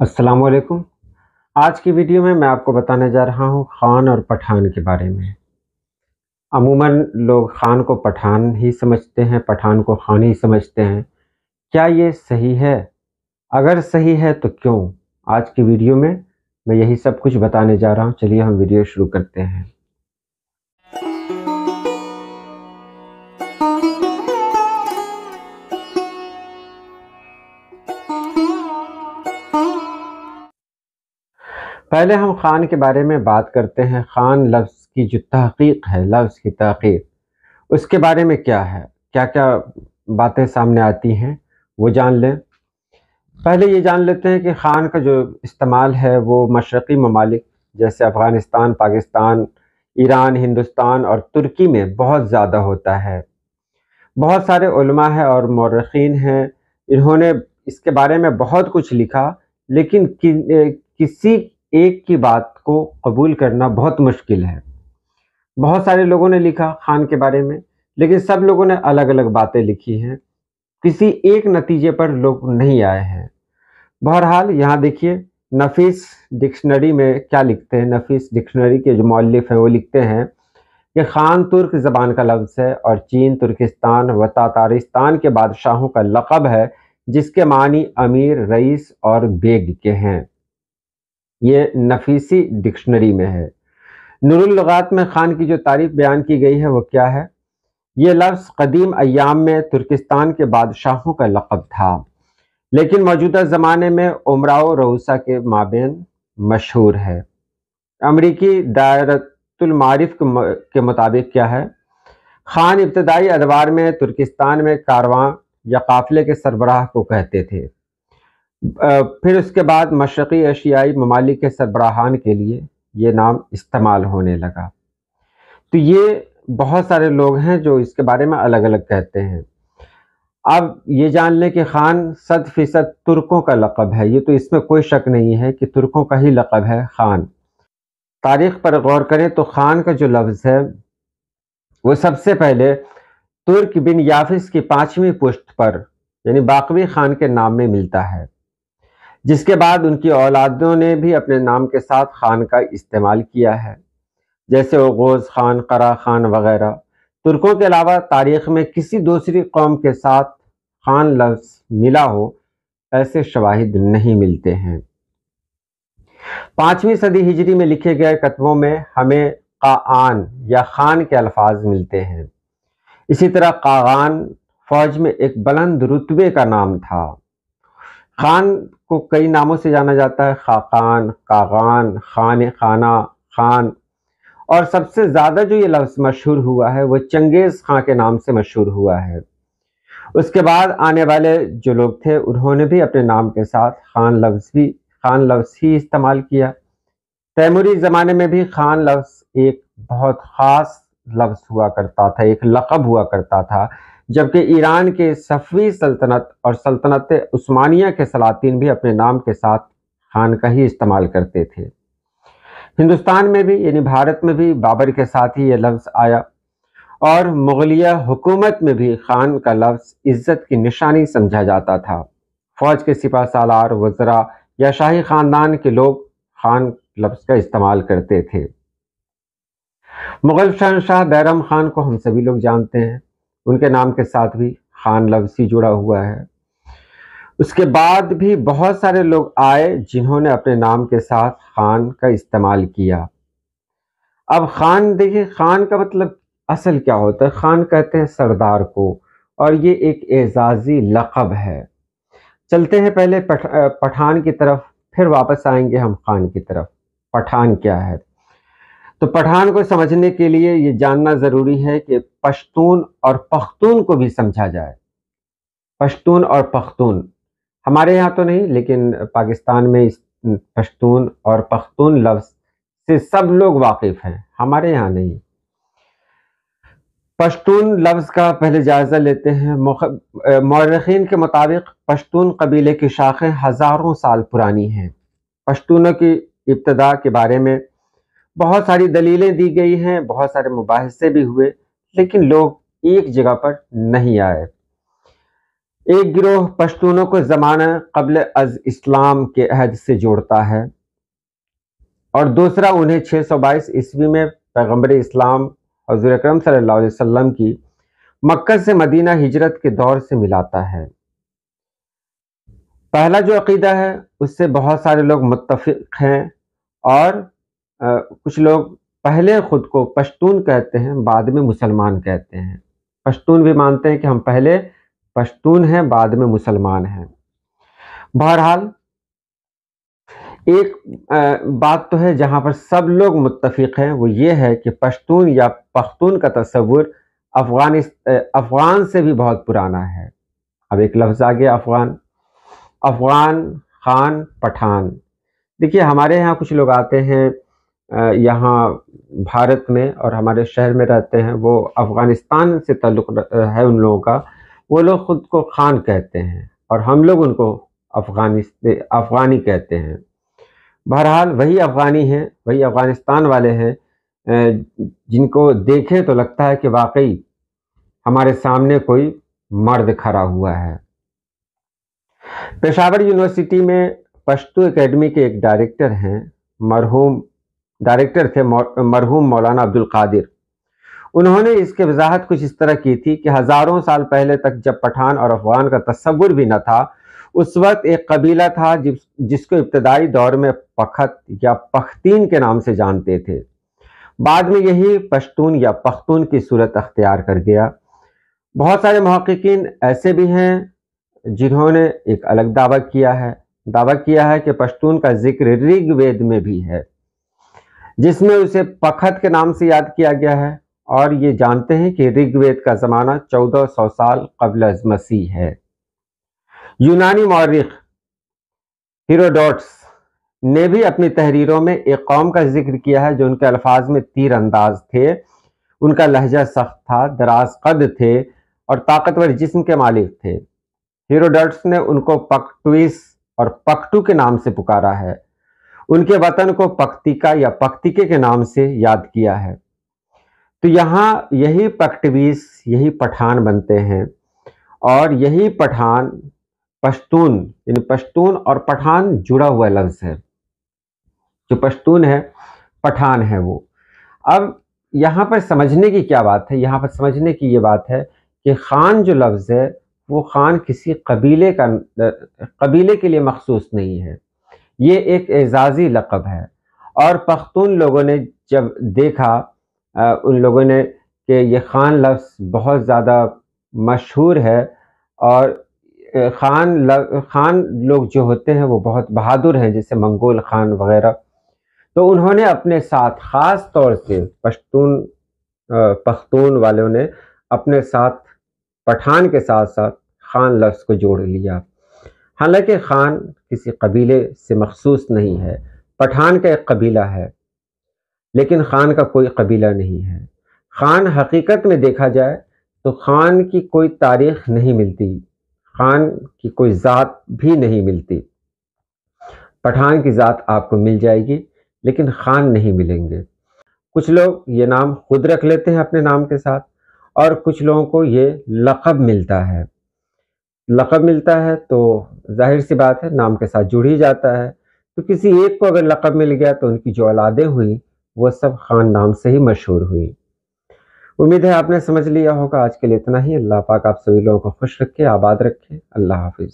السلام علیکم۔ آج کی ویڈیو میں میں آپ کو بتانے جا رہا ہوں خان اور پٹھان کے بارے میں۔ عموماً لوگ خان کو پٹھان ہی سمجھتے ہیں، پٹھان کو خان ہی سمجھتے ہیں۔ کیا یہ صحیح ہے؟ اگر صحیح ہے تو کیوں؟ آج کی ویڈیو میں میں یہی سب کچھ بتانے جا رہا ہوں۔ چلیے ہم ویڈیو شروع کرتے ہیں۔ پہلے ہم خان کے بارے میں بات کرتے ہیں۔ خان لفظ کی جو تحقیق ہے، لفظ کی تحقیق۔ اس کے بارے میں کیا ہے؟ کیا کیا باتیں سامنے آتی ہیں؟ وہ جان لیں۔ پہلے یہ جان لیتے ہیں کہ خان کا جو استعمال ہے، وہ مشرقی ممالک، جیسے افغانستان، پاکستان، ایران، ہندوستان اور ترکی میں بہت زیادہ ہوتا ہے۔ بہت سارے علماء ہیں اور مورخین ہیں۔ انہوں نے اس کے بارے میں بہت کچھ لکھا، لیکن کسی ایک کی بات کو قبول کرنا بہت مشکل ہے۔ بہت سارے لوگوں نے لکھا خان کے بارے میں، لیکن سب لوگوں نے الگ الگ باتیں لکھی ہیں۔ کسی ایک نتیجے پر لوگ نہیں آئے ہیں۔ بہرحال یہاں دیکھیے، نفیس ڈکشنری میں کیا لکھتے ہیں؟ نفیس ڈکشنری کے جو مولف ہیں، وہ لکھتے ہیں کہ خان ترک زبان کا لفظ ہے اور چین، ترکستان و تاتارستان کے بادشاہوں کا لقب ہے، جس کے معنی امیر، رئیس اور بیگ کے ہیں۔ یہ نفیسی ڈکشنری میں ہے۔ نور اللغات میں خان کی جو تعریف بیان کی گئی ہے وہ کیا ہے؟ یہ لفظ قدیم ایام میں ترکستان کے بادشاہوں کا لقب تھا، لیکن موجودہ زمانے میں عمراؤ روسا کے مابین مشہور ہے۔ امریکی دائرت المعارف کے مطابق کیا ہے؟ خان ابتدائی ادوار میں ترکستان میں کارواں یا قافلے کے سربراہ کو کہتے تھے۔ پھر اس کے بعد مشرقی ایشیائی ممالک کے سربراہان کے لیے یہ نام استعمال ہونے لگا۔ تو یہ بہت سارے لوگ ہیں جو اس کے بارے میں الگ الگ کہتے ہیں۔ اب یہ جان لیں کہ خان صد فیصد ترکوں کا لقب ہے۔ یہ تو اس میں کوئی شک نہیں ہے کہ ترکوں کا ہی لقب ہے خان۔ تاریخ پر غور کریں تو خان کا جو لفظ ہے، وہ سب سے پہلے ترک بن یافس کی پانچویں پشت پر یعنی باقوی خان کے نام میں ملتا ہے۔ جس کے بعد ان کی اولادوں نے بھی اپنے نام کے ساتھ خان کا استعمال کیا ہے۔ جیسے اغوز خان، قرا خان وغیرہ۔ ترکوں کے علاوہ تاریخ میں کسی دوسری قوم کے ساتھ خان لفظ ملا ہو، ایسے شواہد نہیں ملتے ہیں۔ پانچویں صدی ہجری میں لکھے گئے کتبوں میں ہمیں قاعان یا خان کے الفاظ ملتے ہیں۔ اسی طرح قاغان فوج میں ایک بلند رتبے کا نام تھا۔ خان کو کئی ناموں سے جانا جاتا ہے، خاقان، کاغان، خان، خانہ، خان۔ اور سب سے زیادہ جو یہ لفظ مشہور ہوا ہے، وہ چنگیز خان کے نام سے مشہور ہوا ہے۔ اس کے بعد آنے والے جو لوگ تھے، انہوں نے بھی اپنے نام کے ساتھ خان لفظ بھی، خان لفظ ہی استعمال کیا۔ تیموری زمانے میں بھی خان لفظ ایک بہت خاص لفظ ہوا کرتا تھا، ایک لقب ہوا کرتا تھا، جبکہ ایران کے صفوی سلطنت اور سلطنت عثمانیہ کے سلاطین بھی اپنے نام کے ساتھ خان کا ہی استعمال کرتے تھے۔ ہندوستان میں بھی یعنی بھارت میں بھی بابر کے ساتھ ہی یہ لفظ آیا۔ اور مغلیہ حکومت میں بھی خان کا لفظ عزت کی نشانی سمجھا جاتا تھا۔ فوج کے سپاہ سالار، وزراء یا شاہی خاندان کے لوگ خان لفظ کا استعمال کرتے تھے۔ مغل شہنشاہ بیرم خان کو ہم سبھی لوگ جانتے ہیں۔ ان کے نام کے ساتھ بھی خان لفظ ہی جڑا ہوا ہے۔ اس کے بعد بھی بہت سارے لوگ آئے جنہوں نے اپنے نام کے ساتھ خان کا استعمال کیا۔ اب خان دیکھیں خان کا مطلب اصل کیا ہوتا ہے؟ خان کہتے ہیں سردار کو، اور یہ ایک اعزازی لقب ہے۔ چلتے ہیں پہلے پٹھان کی طرف، پھر واپس آئیں گے ہم خان کی طرف۔ پٹھان کیا ہے؟ تو پٹھان کو سمجھنے کے لیے یہ جاننا ضروری ہے کہ پشتون اور پختون کو بھی سمجھا جائے۔ پشتون اور پختون۔ ہمارے یہاں تو نہیں، لیکن پاکستان میں اس پشتون اور پختون لفظ سے سب لوگ واقف ہیں۔ ہمارے یہاں نہیں۔ پشتون لفظ کا پہلے جائزہ لیتے ہیں۔ مورخین کے مطابق پشتون قبیلے کی شاخیں ہزاروں سال پرانی ہیں۔ پشتونوں کی ابتدا کے بارے میں بہت ساری دلیلیں دی گئی ہیں، بہت سارے مباحثے بھی ہوئے، لیکن لوگ ایک جگہ پر نہیں آئے۔ ایک گروہ پشتونوں کو زمانہ قبل از اسلام کے عہد سے جوڑتا ہے اور دوسرا انہیں چھ سو بائیس عیسوی میں پیغمبر اسلام حضور اکرم صلی اللہ علیہ وسلم کی مکہ سے مدینہ ہجرت کے دور سے ملاتا ہے۔ پہلا جو عقیدہ ہے، اس سے بہت سارے لوگ متفق ہیں اور کچھ لوگ پہلے خود کو پشتون کہتے ہیں، بعد میں مسلمان کہتے ہیں۔ پشتون بھی مانتے ہیں کہ ہم پہلے پشتون ہیں، بعد میں مسلمان ہیں۔ بہرحال، ایک بات تو ہے جہاں پر سب لوگ متفق ہیں، وہ یہ ہے کہ پشتون یا پختون کا تصور افغان سے بھی بہت پرانا ہے۔ اب ایک لفظ آگے، افغان۔ افغان خان پٹھان۔ دیکھیے، ہمارے یہاں کچھ لوگ آتے ہیں یہاں بھارت میں اور ہمارے شہر میں رہتے ہیں، وہ افغانستان سے تعلق ہے ان لوگوں کا، وہ لوگ خود کو خان کہتے ہیں اور ہم لوگ ان کو افغانستان افغانی کہتے ہیں۔ بہرحال وہی افغانی ہیں، وہی افغانستان والے ہیں جن کو دیکھیں تو لگتا ہے کہ واقعی ہمارے سامنے کوئی مرد کھڑا ہوا ہے۔ پشاور یونیورسٹی میں پشتو اکیڈمی کے ایک ڈائریکٹر ہیں، مرحوم ڈائریکٹر تھے مرحوم مولانا عبد القادر انہوں نے اس کے وضاحت کچھ اس طرح کی تھی کہ ہزاروں سال پہلے تک جب پٹھان اور افغان کا تصور بھی نہ تھا، اس وقت ایک قبیلہ تھا جس کو ابتدائی دور میں پخت یا پختین کے نام سے جانتے تھے۔ بعد میں یہی پشتون یا پختون کی صورت اختیار کر گیا۔ بہت سارے محققین ایسے بھی ہیں جنہوں نے ایک الگ دعویٰ کیا ہے۔ دعویٰ کیا ہے کہ پشتون کا ذکر رگ وید میں بھی ہے۔ جس میں اسے پخت کے نام سے یاد کیا گیا ہے اور یہ جانتے ہیں کہ رگ وید کا زمانہ چودہ سو سال قبل از مسیح ہے۔ یونانی مورخ ہیروڈوٹس نے بھی اپنی تحریروں میں ایک قوم کا ذکر کیا ہے جو ان کے الفاظ میں تیر انداز تھے۔ ان کا لہجہ سخت تھا، دراز قد تھے اور طاقتور جسم کے مالک تھے۔ ہیروڈوٹس نے ان کو پکٹویس اور پکٹو کے نام سے پکارا ہے۔ ان کے وطن کو پکتیکا یا پکتیکے کے نام سے یاد کیا ہے۔ تو یہاں یہی پکٹویس، یہی پٹھان بنتے ہیں اور یہی پٹھان پشتون یعنی پشتون اور پٹھان جڑا ہوا لفظ ہے۔ جو پشتون ہے، پٹھان ہے وہ۔ اب یہاں پر سمجھنے کی کیا بات ہے؟ یہاں پر سمجھنے کی یہ بات ہے کہ خان جو لفظ ہے، وہ خان کسی قبیلے کا، قبیلے کے لیے مخصوص نہیں ہے۔ یہ ایک اعزازی لقب ہے۔ اور پختون لوگوں نے جب دیکھا ان لوگوں نے کہ یہ خان لفظ بہت زیادہ مشہور ہے اور خان خان لوگ جو ہوتے ہیں وہ بہت بہادر ہیں، جیسے منگول خان وغیرہ۔ تو انہوں نے اپنے ساتھ خاص طور سے پشتون پختون والوں نے اپنے ساتھ، پٹھان کے ساتھ ساتھ خان لفظ کو جوڑ لیا۔ حالانکہ خان کسی قبیلے سے مخصوص نہیں ہے۔ پٹھان کا ایک قبیلہ ہے، لیکن خان کا کوئی قبیلہ نہیں ہے۔ خان حقیقت میں دیکھا جائے تو خان کی کوئی تاریخ نہیں ملتی، خان کی کوئی ذات بھی نہیں ملتی۔ پٹھان کی ذات آپ کو مل جائے گی، لیکن خان نہیں ملیں گے۔ کچھ لوگ یہ نام خود رکھ لیتے ہیں اپنے نام کے ساتھ، اور کچھ لوگوں کو یہ لقب ملتا ہے۔ لقب ملتا ہے تو ظاہر سی بات ہے، نام کے ساتھ جڑ ہی جاتا ہے۔ تو کسی ایک کو اگر لقب مل گیا تو ان کی جو اولادیں ہوئیں، وہ سب خان نام سے ہی مشہور ہوئیں۔ امید ہے آپ نے سمجھ لیا ہوگا۔ آج کے لیے اتنا ہی۔ اللہ پاک آپ سبھی لوگوں کو خوش رکھے، آباد رکھے۔ اللہ حافظ۔